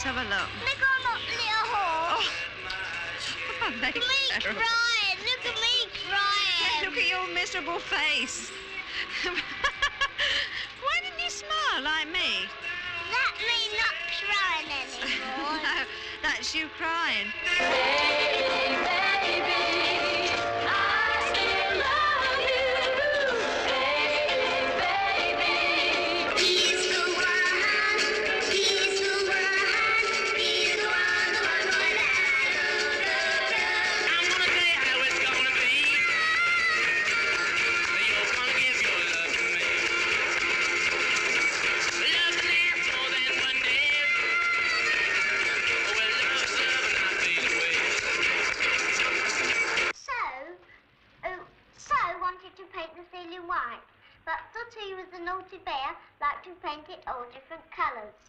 Let's have a look. Look on that little horse. Oh. me terrible. crying. Look at me crying. Look at your miserable face. Why didn't you smile like me? That means not crying anymore. no, that's you crying. Wanted to paint the ceiling white, but he was a naughty bear, liked to paint it all different colours.